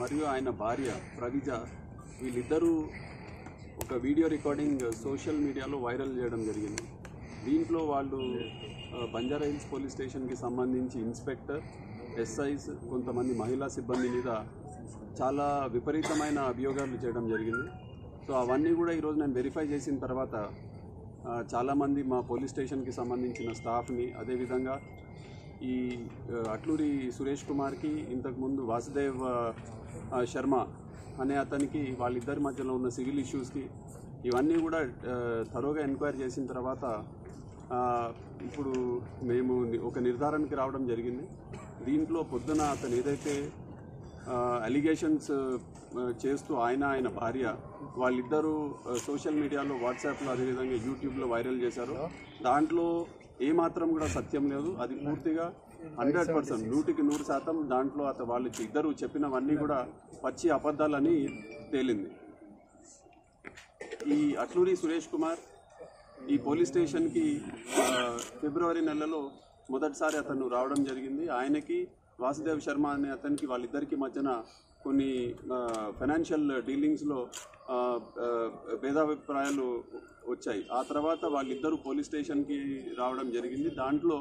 మరియు ఆయన భార్య ప్రవిజ వీళ్ళిద్దరూ ఒక వీడియో రికార్డింగ్ సోషల్ మీడియాలో వైరల్ చేయడం జరిగింది. దీంట్లో వాళ్ళు బంజారా హిల్స్ పోలీస్ స్టేషన్కి సంబంధించి ఇన్స్పెక్టర్ ఎస్ఐస్ కొంతమంది మహిళా సిబ్బంది మీద చాలా విపరీతమైన అభియోగాలు చేయడం జరిగింది. సో అవన్నీ కూడా ఈరోజు నేను వెరిఫై చేసిన తర్వాత చాలామంది మా పోలీస్ స్టేషన్కి సంబంధించిన స్టాఫ్ని అదేవిధంగా ఈ అట్లూరి సురేష్ కుమార్కి ఇంతకుముందు వాసుదేవ్ శర్మ అనే అతనికి వాళ్ళిద్దరి మధ్యలో ఉన్న సివిల్ ఇష్యూస్కి ఇవన్నీ కూడా థరోగా ఎంక్వైరీ చేసిన తర్వాత ఇప్పుడు మేము ఒక నిర్ధారణకి రావడం జరిగింది. దీంట్లో పొద్దున అతను ఏదైతే అలిగేషన్స్ చేస్తూ ఆయన ఆయన భార్య వాళ్ళిద్దరూ సోషల్ మీడియాలో వాట్సాప్లో అదేవిధంగా యూట్యూబ్లో వైరల్ చేశారు. దాంట్లో ఏమాత్రం కూడా సత్యం లేదు. అది పూర్తిగా హండ్రెడ్ పర్సెంట్ నూటికి నూరు శాతం దాంట్లో అత వాళ్ళు ఇద్దరు చెప్పినవన్నీ కూడా పచ్చి అబద్ధాలని తేలింది. ఈ అట్లూరి సురేష్ కుమార్ ఈ పోలీస్ స్టేషన్కి ఫిబ్రవరి నెలలో మొదటిసారి అతను రావడం జరిగింది. ఆయనకి వాసుదేవ్ శర్మ అనే అతనికి వాళ్ళిద్దరికి మధ్యన కొన్ని ఫైనాన్షియల్ డీలింగ్స్లో భేదాభిప్రాయాలు వచ్చాయి. ఆ తర్వాత వాళ్ళిద్దరూ పోలీస్ స్టేషన్కి రావడం జరిగింది. దాంట్లో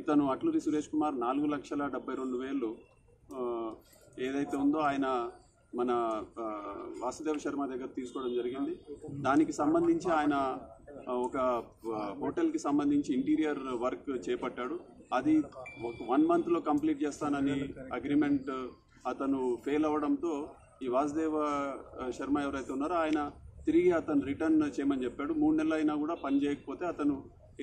ఇతను అట్లూరి సురేష్ కుమార్ నాలుగు లక్షల డెబ్బై రెండు వేలు ఏదైతే ఉందో ఆయన మన వాసుదేవ శర్మ దగ్గర తీసుకోవడం జరిగింది. దానికి సంబంధించి ఆయన ఒక హోటల్కి సంబంధించి ఇంటీరియర్ వర్క్ చేపట్టాడు. అది వన్ మంత్లో కంప్లీట్ చేస్తానని అగ్రిమెంట్ అతను ఫెయిల్ అవ్వడంతో ఈ వాసుదేవ శర్మ ఎవరైతే ఉన్నారో ఆయన తిరిగి అతను రిటర్న్ చేయమని చెప్పాడు. మూడు నెలలు అయినా కూడా పని చేయకపోతే అతను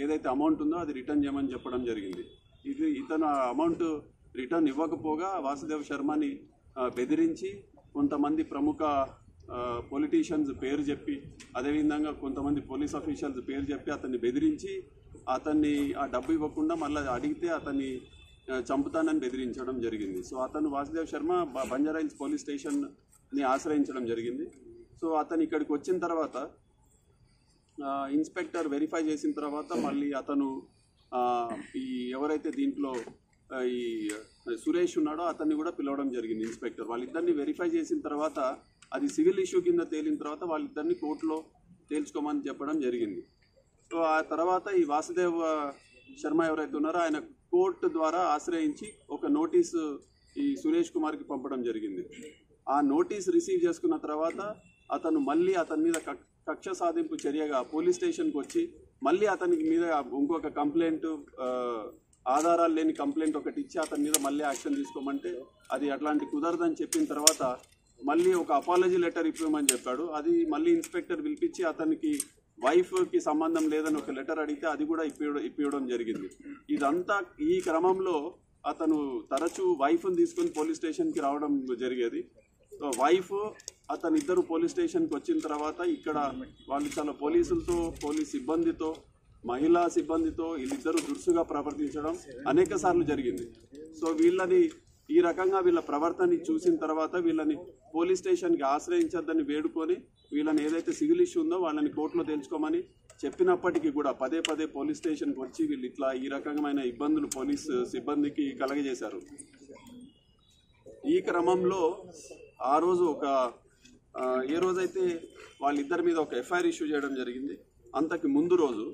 ఏదైతే అమౌంట్ ఉందో అది రిటర్న్ చేయమని చెప్పడం జరిగింది. ఇది ఇతను ఆ అమౌంట్ రిటర్న్ ఇవ్వకపోగా వాసుదేవ్ శర్మని బెదిరించి కొంతమంది ప్రముఖ పొలిటీషియన్స్ పేరు చెప్పి అదేవిధంగా కొంతమంది పోలీస్ అఫీషియల్స్ పేరు చెప్పి అతన్ని బెదిరించి అతన్ని ఆ డబ్బు ఇవ్వకుండా మళ్ళీ అడిగితే అతన్ని చంపుతానని బెదిరించడం జరిగింది. సో అతను వాసుదేవ్ శర్మ బంజారాయిల్స్ పోలీస్ స్టేషన్ని ఆశ్రయించడం జరిగింది. సో అతను ఇక్కడికి వచ్చిన తర్వాత ఇన్స్పెక్టర్ వెరిఫై చేసిన తర్వాత మళ్ళీ అతను ఈ ఎవరైతే దీంట్లో ఈ సురేష్ ఉన్నాడో అతన్ని కూడా పిలవడం జరిగింది ఇన్స్పెక్టర్. వాళ్ళిద్దరిని వెరిఫై చేసిన తర్వాత అది సివిల్ ఇష్యూ కింద తేలిన తర్వాత వాళ్ళిద్దరిని కోర్టులో తేల్చుకోమని చెప్పడం జరిగింది. సో ఆ తర్వాత ఈ వాసుదేవ్ శర్మ ఎవరైతే ఉన్నారో ఆయన కోర్టు ద్వారా ఆశ్రయించి ఒక నోటీసు ఈ సురేష్ కుమార్కి పంపడం జరిగింది. ఆ నోటీస్ రిసీవ్ చేసుకున్న తర్వాత అతను మళ్ళీ అతని మీద కక్ష సాధింపు చర్యగా పోలీస్ స్టేషన్కి వచ్చి మళ్ళీ అతనికి మీద ఇంకొక కంప్లైంట్ ఆధారాలు లేని కంప్లైంట్ ఒకటి ఇచ్చి అతని మీద మళ్ళీ యాక్షన్ తీసుకోమంటే అది అట్లాంటి కుదరదని చెప్పిన తర్వాత మళ్ళీ ఒక అపాలజీ లెటర్ ఇవ్వమని చెప్పాడు. అది మళ్ళీ ఇన్స్పెక్టర్ పిలిపించి అతనికి వైఫ్కి సంబంధం లేదని ఒక లెటర్ అడిగితే అది కూడా ఇప్పియడం ఇప్పియడం జరిగింది. ఇదంతా ఈ క్రమంలో అతను తరచూ వైఫ్ని తీసుకొని పోలీస్ స్టేషన్కి రావడం జరిగేది. సో వైఫ్ అతను ఇద్దరు పోలీస్ స్టేషన్కి వచ్చిన తర్వాత ఇక్కడ వాళ్ళు చాలా పోలీసులతో పోలీస్ సిబ్బందితో మహిళా సిబ్బందితో వీళ్ళిద్దరూ దురుసుగా ప్రవర్తించడం అనేక సార్లు జరిగింది. సో వీళ్ళని ఈ రకంగా వీళ్ళ ప్రవర్తన చూసిన తర్వాత వీళ్ళని పోలీస్ స్టేషన్కి ఆశ్రయించద్దని వేడుకొని వీళ్ళని ఏదైతే సివిల్ ఇష్యూ ఉందో వాళ్ళని కోర్టులో తెలుసుకోమని చెప్పినప్పటికీ కూడా పదే పదే పోలీస్ స్టేషన్కి వచ్చి వీళ్ళు ఇట్లా ఈ రకమైన ఇబ్బందులు పోలీస్ సిబ్బందికి కలగజేశారు. ఈ క్రమంలో ఆ రోజు ఒక ఏ రోజైతే వాళ్ళిద్దరి మీద ఒక ఎఫ్ఐఆర్ ఇష్యూ చేయడం జరిగింది అంతకి ముందు రోజు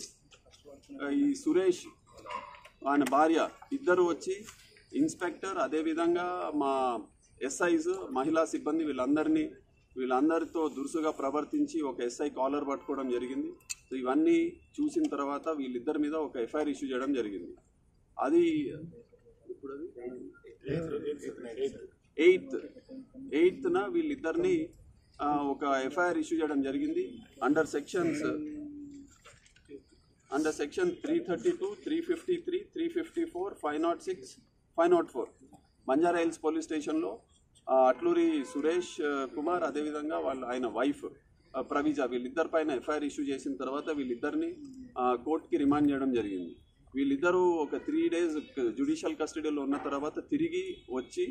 ఈ సురేష్ ఆయన భార్య ఇద్దరు వచ్చి ఇన్స్పెక్టర్ అదేవిధంగా మా ఎస్ఐస్ మహిళా సిబ్బంది వీళ్ళందరినీ వీళ్ళందరితో దురుసుగా ప్రవర్తించి ఒక ఎస్ఐ కాలర్ పట్టుకోవడం జరిగింది. సో ఇవన్నీ చూసిన తర్వాత వీళ్ళిద్దరి మీద ఒక ఎఫ్ఐఆర్ ఇష్యూ చేయడం జరిగింది. అది ఇప్పుడు ఎయిత్ ఎయిత్న వీళ్ళిద్దరిని ఒక ఎఫ్ఐఆర్ ఇష్యూ చేయడం జరిగింది. Under sections under section three thirty two three fifty three three fifty four five nought six five nought four Banjara hills police స్టేషన్లో అట్లూరి సురేష్ కుమార్ అదేవిధంగా వాళ్ళ ఆయన వైఫ్ ప్రవీజ వీళ్ళిద్దరి పైన ఎఫ్ఐఆర్ ఇష్యూ చేసిన తర్వాత వీళ్ళిద్దరిని ఆ, కోర్టుకి రిమాండ్ చేయడం జరిగింది. వీళ్ళిద్దరూ ఒక త్రీ డేస్ జ్యుడిషియల్ కస్టడీలో ఉన్న తర్వాత తిరిగి వచ్చి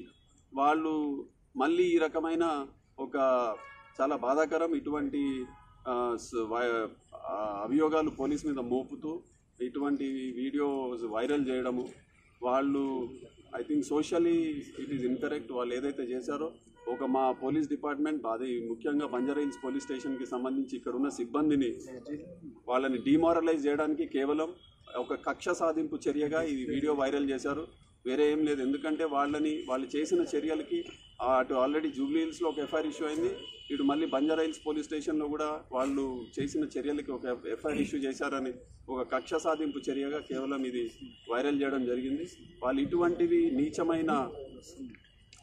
వాళ్ళు మళ్ళీ ఈ రకమైన ఒక చాలా బాధాకరం ఇటువంటి అభియోగాలు పోలీస్ మీద మోపుతూ ఇటువంటి వీడియోస్ వైరల్ చేయడము వాళ్ళు I think socially it is incorrect వాళ్ళు ఏదైతే చేశారో ఒక మా పోలీస్ డిపార్ట్మెంట్ అది ముఖ్యంగా బంజారా పోలీస్ స్టేషన్కి సంబంధించి ఇక్కడ ఉన్న సిబ్బందిని వాళ్ళని డిమారలైజ్ చేయడానికి కేవలం ఒక కక్ష సాధింపు చర్యగా ఈ వీడియో వైరల్ చేశారు. వేరే ఏం లేదు. ఎందుకంటే వాళ్ళని వాళ్ళు చేసిన చర్యలకి అటు ఆల్రెడీ జూబ్లీ హిల్స్లో ఒక ఎఫ్ఐఆర్ ఇష్యూ అయింది. ఇటు మళ్ళీ బంజారా హిల్స్ పోలీస్ స్టేషన్లో కూడా వాళ్ళు చేసిన చర్యలకి ఒక ఎఫ్ఐఆర్ ఇష్యూ చేశారని ఒక కక్ష సాధింపు చర్యగా కేవలం ఇది వైరల్ చేయడం జరిగింది. వాళ్ళు ఇటువంటివి నీచమైన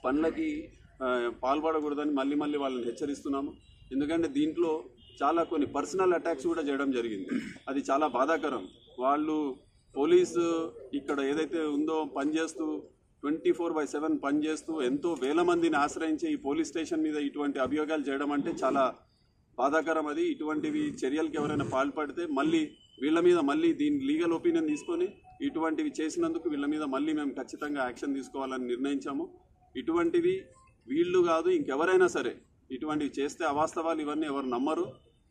పనులకి పాల్పడకూడదని మళ్ళీ మళ్ళీ వాళ్ళని హెచ్చరిస్తున్నాము. ఎందుకంటే దీంట్లో చాలా కొన్ని పర్సనల్ అటాక్స్ కూడా చేయడం జరిగింది. అది చాలా బాధాకరం. వాళ్ళు పోలీసు ఇక్కడ ఏదైతే ఉందో పనిచేస్తూ ట్వంటీ ఫోర్ బై సెవెన్ పనిచేస్తూ ఎంతో వేల మందిని ఆశ్రయించి ఈ పోలీస్ స్టేషన్ మీద ఇటువంటి అభియోగాలు చేయడం అంటే చాలా బాధాకరం. అది ఇటువంటివి చర్యలకు ఎవరైనా పాల్పడితే మళ్ళీ వీళ్ళ మీద మళ్ళీ దీని లీగల్ ఒపీనియన్ తీసుకొని ఇటువంటివి చేసినందుకు వీళ్ళ మీద మళ్ళీ మేము ఖచ్చితంగా యాక్షన్ తీసుకోవాలని నిర్ణయించాము. ఇటువంటివి వీళ్ళు కాదు ఇంకెవరైనా సరే ఇటువంటివి చేస్తే అవాస్తవాలు ఇవన్నీ ఎవరు నమ్మరు.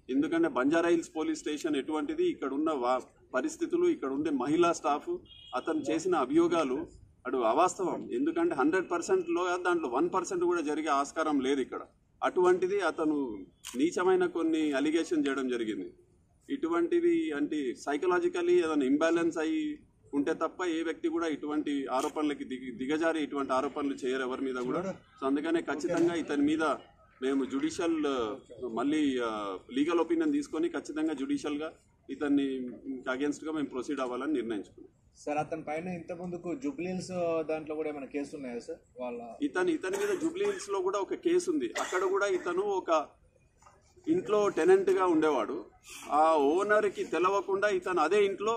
ఎందుకంటే బంజారా హిల్స్ పోలీస్ స్టేషన్ ఎటువంటిది? ఇక్కడ ఉన్న వా- పరిస్థితులు ఇక్కడ ఉండే మహిళా స్టాఫ్ అతను చేసిన అభియోగాలు అటు అవాస్తవం. ఎందుకంటే హండ్రెడ్ పర్సెంట్లో దాంట్లో వన్ పర్సెంట్ కూడా జరిగే ఆస్కారం లేదు ఇక్కడ. అటువంటిది అతను నీచమైన కొన్ని అలిగేషన్ చేయడం జరిగింది. ఇటువంటివి అంటే సైకలాజికలీ ఏదైనా ఇంబ్యాలెన్స్ అయ్యి ఉంటే తప్ప ఏ వ్యక్తి కూడా ఇటువంటి ఆరోపణలకి దిగి దిగజారి ఇటువంటి ఆరోపణలు చేయరు ఎవరి మీద కూడా. సో అందుకనే ఖచ్చితంగా ఇతని మీద మేము జుడిషియల్ మళ్ళీ లీగల్ ఒపీనియన్ తీసుకొని ఖచ్చితంగా జుడిషియల్గా ఇతన్ని అగేన్స్ట్గా మేము ప్రొసీడ్ అవ్వాలని నిర్ణయించుకున్నాం. సార్ అతని పైన ఇంత ముందుకు జుబ్లీల్స్ దాంట్లో కూడా ఏమైనా కేసు ఉన్నాయా సార్? వాళ్ళ ఇతను ఇతని మీద జూబ్లీ హిల్స్లో కూడా ఒక కేసు ఉంది. అక్కడ కూడా ఇతను ఒక ఇంట్లో టెనెంట్గా ఉండేవాడు. ఆ ఓనర్కి తెలవకుండా ఇతను అదే ఇంట్లో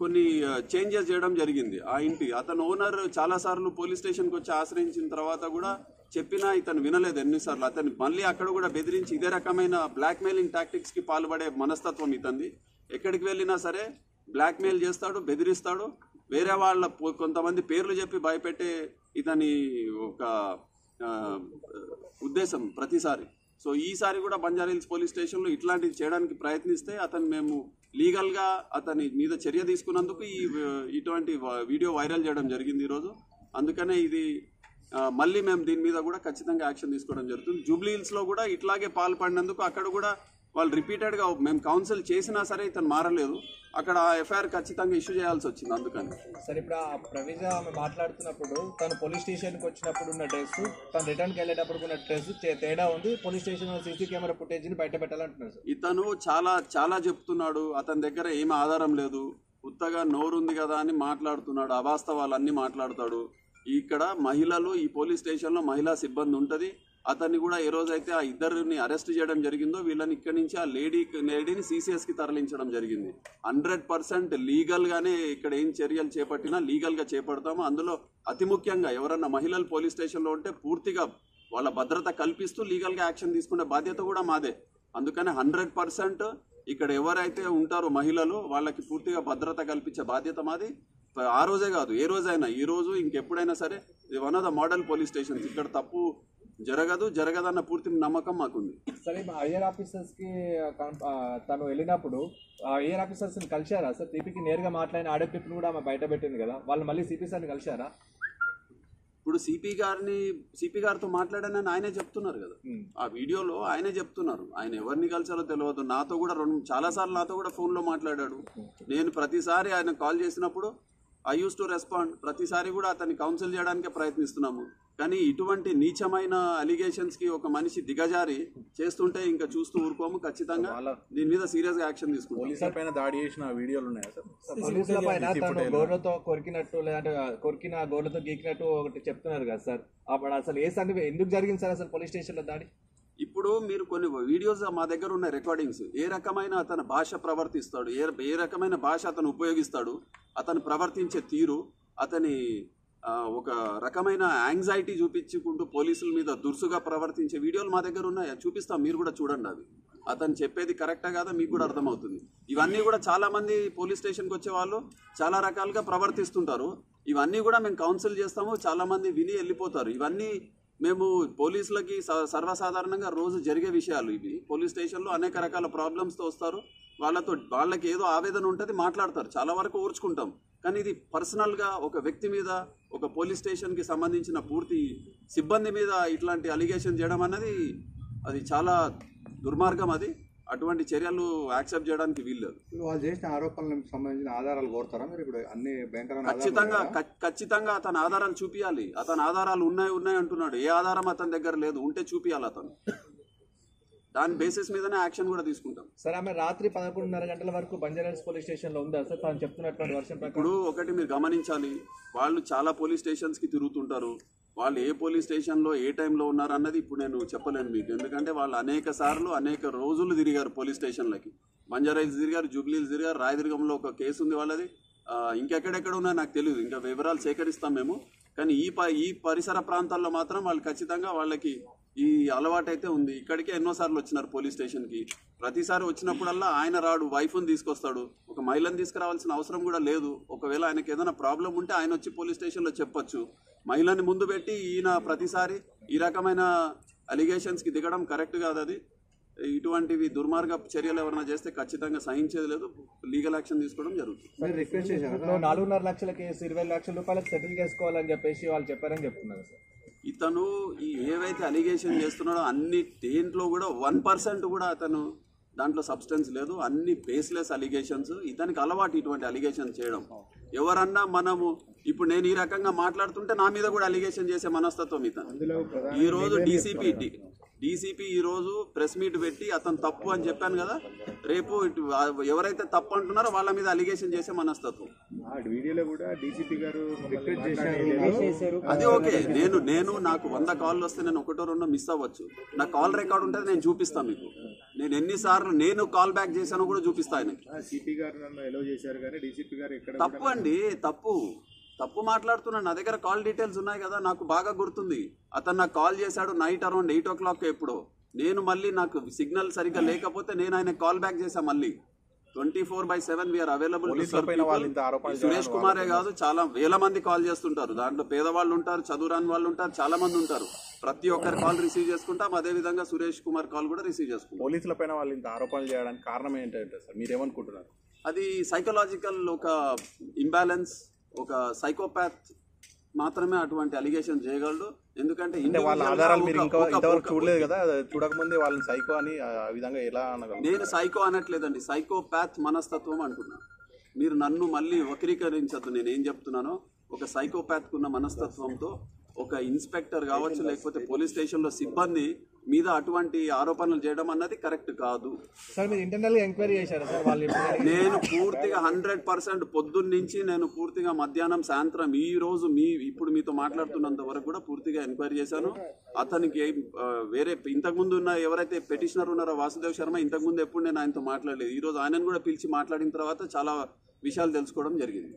కొన్ని చేంజెస్ చేయడం జరిగింది. ఆ ఇంటి అతను ఓనర్ చాలా సార్లు పోలీస్ స్టేషన్కి వచ్చి ఆశ్రయించిన తర్వాత కూడా చెప్పినా ఇతను వినలేదు ఎన్నిసార్లు. అతను మళ్ళీ అక్కడ కూడా బెదిరించి ఇదే రకమైన బ్లాక్మెయిలింగ్ టాక్టిక్స్కి టాక్టిక్స్కి పాల్పడే మనస్తత్వం ఇతంది. ఎక్కడికి వెళ్ళినా సరే బ్లాక్మెయిల్ చేస్తాడు బెదిరిస్తాడు. వేరే వాళ్ళ కొంతమంది పేర్లు చెప్పి భయపెట్టే ఇతని ఒక ఉద్దేశం ప్రతిసారి. సో ఈసారి కూడా బంజారా హిల్స్ పోలీస్ స్టేషన్లో ఇట్లాంటివి చేయడానికి ప్రయత్నిస్తే అతను మేము లీగల్గా అతని మీద చర్య తీసుకున్నందుకు ఈ ఇటువంటి వ- వీడియో వైరల్ చేయడం జరిగింది ఈరోజు. అందుకనే ఇది మళ్ళీ మేము దీని మీద కూడా ఖచ్చితంగా యాక్షన్ తీసుకోవడం జరుగుతుంది. జూబ్లీ హిల్స్లో కూడా ఇట్లాగే పాల్పడినందుకు అక్కడ కూడా వాళ్ళు రిపీటెడ్గా మేము కౌన్సిల్ చేసినా సరే ఇతను మారలేదు. అక్కడ ఆ ఎఫ్ఐఆర్ ఖచ్చితంగా ఇష్యూ చేయాల్సి వచ్చింది అందుకని. సార్ ఇప్పుడు ఆ ప్రవీజ ఆమె మాట్లాడుతున్నప్పుడు తను పోలీస్ స్టేషన్కి వచ్చినప్పుడు ఉన్న డ్రెస్ తను రిటర్న్కి వెళ్ళేటప్పుడు ఉన్న డ్రెస్ తేడా ఉంది. పోలీస్ స్టేషన్ సీసీ కెమెరా ఫుటేజ్ని బయట పెట్టాలంటున్నారు ఇతను చాలా చాలా చెప్తున్నాడు. అతని దగ్గర ఏమి ఆధారం లేదు. ఉత్తగా నోరుంది కదా అని మాట్లాడుతున్నాడు. అవాస్తవాలన్నీ మాట్లాడతాడు. ఇక్కడ మహిళలు ఈ పోలీస్ స్టేషన్లో మహిళా సిబ్బంది ఉంటుంది. అతన్ని కూడా ఏ రోజైతే ఆ ఇద్దరిని అరెస్ట్ చేయడం జరిగిందో వీళ్ళని ఇక్కడి నుంచి ఆ లేడీ లేడీని సీసీఎస్కి తరలించడం జరిగింది. హండ్రెడ్ పర్సెంట్ లీగల్గానే ఇక్కడ ఏం చర్యలు చేపట్టినా లీగల్గా చేపడతాము. అందులో అతి ముఖ్యంగా ఎవరన్నా మహిళలు పోలీస్ స్టేషన్లో ఉంటే పూర్తిగా వాళ్ళ భద్రత కల్పిస్తూ లీగల్గా యాక్షన్ తీసుకునే బాధ్యత కూడా మాదే. అందుకని హండ్రెడ్ పర్సెంట్ ఇక్కడ ఎవరైతే ఉంటారో మహిళలు వాళ్ళకి పూర్తిగా భద్రత కల్పించే బాధ్యత మాది. ఆ రోజే కాదు ఏ రోజైనా ఈ రోజు ఇంకెప్పుడైనా సరే ఇది one of the model police stations ఇక్కడ తప్పు జరగదు జరగదన్న పూర్తి నమ్మకం మాకుంది. సరే ఐఆర్ ఆఫీసర్స్కి తను వెళ్ళినప్పుడు ఆ ఐఆర్ ఆఫీసర్స్ని కలిశారా? సార్ టీపీకి నేరుగా మాట్లాడిన ఆడియో క్లిప్ కూడా ఆమె బయట పెట్టింది కదా. వాళ్ళు మళ్ళీ సిపి సార్ని కలిశారా? ఇప్పుడు సిపి గారిని సిపి గారితో మాట్లాడానని ఆయనే చెప్తున్నారు కదా. ఆ వీడియోలో ఆయనే చెప్తున్నారు. ఆయన ఎవరిని కలిసారో తెలియదు నాతో కూడా రెండు చాలా సార్లు నాతో కూడా ఫోన్లో మాట్లాడాడు. నేను ప్రతిసారి ఆయన కాల్ చేసినప్పుడు ఐ యూస్ టు రెస్పాండ్. ప్రతిసారి కూడా అతన్ని కౌన్సిల్ చేయడానికే ప్రయత్నిస్తున్నాము. కానీ ఇటువంటి నీచమైన అలిగేషన్స్కి ఒక మనిషి దిగజారి చేస్తుంటే ఇంకా చూస్తూ ఊరుకోము. ఖచ్చితంగా దీని మీద సీరియస్గా యాక్షన్ తీసుకుంటాం పోలీసుల పైన దాడి చేసిన వీడియోలు ఉన్నాయా సార్? గోర్లతో కొరికినట్టు లేదంటే కొరికిన గోర్లతో గీకినట్టు ఒకటి చెప్తున్నారు కదా సార్. అప్పుడు అసలు ఏ సంది ఎందుకు జరిగింది సార్ అసలు పోలీస్ స్టేషన్లో దాడి? ఇప్పుడు మీరు కొన్ని వీడియోస్ మా దగ్గర ఉన్న రికార్డింగ్స్ ఏ రకమైన అతని భాష ప్రవర్తిస్తాడు ఏ ఏ రకమైన భాష అతను ఉపయోగిస్తాడు అతను ప్రవర్తించే తీరు అతని ఒక రకమైన యాంగ్జైటీ చూపించుకుంటూ పోలీసుల మీద దురుసుగా ప్రవర్తించే వీడియోలు మా దగ్గర ఉన్నాయి. చూపిస్తాం. మీరు కూడా చూడండి అవి. అతను చెప్పేది కరెక్టా కాదా మీకు కూడా అర్థమవుతుంది. ఇవన్నీ కూడా చాలామంది పోలీస్ స్టేషన్కి వచ్చే వాళ్ళు చాలా రకాలుగా ప్రవర్తిస్తుంటారు. ఇవన్నీ కూడా మేము కౌన్సిల్ చేస్తాము. చాలామంది విని వెళ్ళిపోతారు. ఇవన్నీ మేము పోలీసులకి స- సర్వసాధారణంగా రోజు జరిగే విషయాలు ఇవి. పోలీస్ స్టేషన్లో అనేక రకాల ప్రాబ్లమ్స్తో వస్తారు. వాళ్ళతో వాళ్ళకి ఏదో ఆవేదన ఉంటుంది మాట్లాడతారు. చాలా వరకు ఊర్చుకుంటాం. కానీ ఇది పర్సనల్గా ఒక వ్యక్తి మీద ఒక పోలీస్ స్టేషన్కి సంబంధించిన పూర్తి సిబ్బంది మీద ఇట్లాంటి అలిగేషన్ చేయడం అన్నది అది చాలా దుర్మార్గం అది. అటువంటి చర్యలు యాక్సెప్ట్ చేయడానికి వీల్లేదు. వాళ్ళు చేసిన ఆరోపణలకు సంబంధించిన ఆధారాలు కోరుతారా? మీరు ఇప్పుడు అన్ని భయంకరమైన ఖచ్చితంగా ఖచ్చితంగా అతని ఆధారాలు చూపియాలి. అతని ఆధారాలు ఉన్నాయి ఉన్నాయి అంటున్నాడు. ఏ ఆధారం అతని దగ్గర లేదు ఉంటే చూపియాలి అతను. దాని బేసిస్ మీదనే యాక్షన్ కూడా తీసుకుంటాం. సార్ ఆమె రాత్రి పదకొండున్నర గంటల వరకు బంజారాస్ పోలీస్ స్టేషన్లో ఉందా సార్? తాను చెప్తున్నటువంటి వర్షం ఇప్పుడు ఒకటి మీరు గమనించాలి. వాళ్ళు చాలా పోలీస్ స్టేషన్స్కి తిరుగుతుంటారు. వాళ్ళు ఏ పోలీస్ స్టేషన్లో ఏ టైంలో ఉన్నారు అన్నది ఇప్పుడు నేను చెప్పలేను మీకు. ఎందుకంటే వాళ్ళు అనేక సార్లు అనేక రోజులు తిరిగారు పోలీస్ స్టేషన్లకి. మంజరైజ్ తిరిగారు జూబ్లీలు తిరిగారు రాయదుర్గంలో ఒక కేసు ఉంది వాళ్ళది. ఇంకెక్కడెక్కడ ఉన్నాయో నాకు తెలియదు ఇంకా వివరాలు సేకరిస్తాం మేము. కానీ ఈ ప ఈ పరిసర ప్రాంతాల్లో మాత్రం వాళ్ళు ఖచ్చితంగా వాళ్ళకి ఈ అలవాటు అయితే ఉంది. ఇక్కడికే ఎన్నోసార్లు వచ్చినారు పోలీస్ స్టేషన్కి. ప్రతిసారి వచ్చినప్పుడల్లా ఆయన రాడు వైఫ్ని తీసుకొస్తాడు. ఒక మహిళను తీసుకురావాల్సిన అవసరం కూడా లేదు. ఒకవేళ ఆయనకి ఏదైనా ప్రాబ్లం ఉంటే ఆయన వచ్చి పోలీస్ స్టేషన్లో చెప్పొచ్చు. మహిళని ముందు పెట్టి ఈయన ప్రతిసారి ఈ రకమైన అలిగేషన్స్కి దిగడం కరెక్ట్ కాదు అది. ఇటువంటివి దుర్మార్గ చర్యలు ఎవరైనా చేస్తే ఖచ్చితంగా సహించేది లేదు. లీగల్ యాక్షన్ తీసుకోవడం జరుగుతుంది. రిక్వెస్ట్ చేశారా నాలుగున్నర లక్షల కేసు ఇరవై లక్షల రూపాయలకు సెటిల్ చేసుకోవాలని చెప్పేసి వాళ్ళు చెప్పారని చెప్తున్నారు సార్. ఇతను ఈ ఏవైతే అలిగేషన్ చేస్తున్నాడో అన్ని దేంట్లో కూడా వన్ పర్సెంట్ కూడా అతను దాంట్లో సబ్స్టెన్స్ లేదు. అన్ని బేస్లెస్ అలిగేషన్స్ ఇతనికి అలవాటు ఇటువంటి అలిగేషన్ చేయడం. ఎవరన్నా మనము ఇప్పుడు నేను ఈ రకంగా మాట్లాడుతుంటే నా మీద కూడా అలిగేషన్ చేసే మనస్తత్వం ఇతను. ఈ రోజు డీసీపీ డీసీపీ ఈ రోజు ప్రెస్ మీట్ పెట్టి అతను తప్పు అని చెప్పాను కదా రేపు ఇటు ఎవరైతే తప్పు అంటున్నారో వాళ్ళ మీద అలిగేషన్ చేసే మనస్తత్వం. ఆ వీడియోలో కూడా డీసీపీ గారు రిక్వెస్ట్ చేశారు. అది ఓకే. నేను నేను నాకు వంద కాల్ వస్తే నేను ఒకటో రెండో మిస్ అవ్వచ్చు. నా కాల్ రికార్డ్ ఉంటుంది నేను చూపిస్తాను మీకు. నేను ఎన్నిసార్లు నేను కాల్ బ్యాక్ చేశానో కూడా చూపిస్తాను ఆయనకి. తప్పు అండి తప్పు. తప్పు మాట్లాడుతున్నాను. నా దగ్గర కాల్ డీటెయిల్స్ ఉన్నాయి కదా నాకు బాగా గుర్తుంది. అతను నాకు కాల్ చేశాడు night around eight o'clock ఎప్పుడో. నేను మళ్ళీ నాకు సిగ్నల్ సరిగ్గా లేకపోతే నేను ఆయన కాల్ బ్యాక్ చేశా మళ్ళీ. Twenty four by seven we are available Suresh కుమారే కాదు చాలా వేల మంది కాల్ చేస్తుంటారు. దాంట్లో పేదవాళ్ళు ఉంటారు చదువురాని వాళ్ళు ఉంటారు చాలా మంది ఉంటారు. ప్రతి ఒక్కరి కాల్ రిసీవ్ చేసుకుంటాం. అదే విధంగా సురేష్ కుమార్ కాల్ కూడా రిసీవ్ చేసుకుంటాం. పోలీసుల పైన వాళ్ళు ఇంత ఆరోపణలు చేయడానికి కారణం ఏంటంటే సార్ మీరేమనుకుంటున్నారు? అది సైకలాజికల్ ఒక ఇంబ్యాలెన్స్ ఒక సైకోపాత్ మాత్రమే అటువంటి అలిగేషన్ చేయగలడు. ఎందుకంటే వాళ్ళ ఆధారాలు మీరు ఇంకా ఇంతవరకు చూడలేదు కదా చూడకముందే వాళ్ళని సైకో అని ఆ విధంగా ఎలా అనగలరు నేను సైకో అనట్లేదండి. సైకోపాత్ మనస్తత్వం అంటున్నా మీరు నన్ను మళ్ళీ వక్రీకరించద్దు నేను ఏం చెప్తున్నానో. ఒక సైకోపాత్ ఉన్న మనస్తత్వంతో ఒక ఇన్స్పెక్టర్ కావచ్చు లేకపోతే పోలీస్ స్టేషన్లో సిబ్బంది మీద అటువంటి ఆరోపణలు చేయడం అన్నది కరెక్ట్ కాదు. సార్ మీరు ఇంటర్నల్గా ఎంక్వైరీ చేశారా సార్ వాళ్ళు నేను పూర్తిగా హండ్రెడ్ పర్సెంట్ పొద్దున్న నుంచి నేను పూర్తిగా మధ్యాహ్నం సాయంత్రం ఈ రోజు మీ ఇప్పుడు మీతో మాట్లాడుతున్నంత వరకు కూడా పూర్తిగా ఎంక్వైరీ చేశాను. అతనికి వేరే ఇంతకుముందు ఉన్న ఎవరైతే పెటిషనర్ ఉన్నారో వాసుదేవ్ శర్మ ఇంతకుముందు ఎప్పుడు నేను ఆయనతో మాట్లాడలేదు. ఈ రోజు ఆయనను కూడా పిలిచి మాట్లాడిన తర్వాత చాలా విషయాలు తెలుసుకోవడం జరిగింది.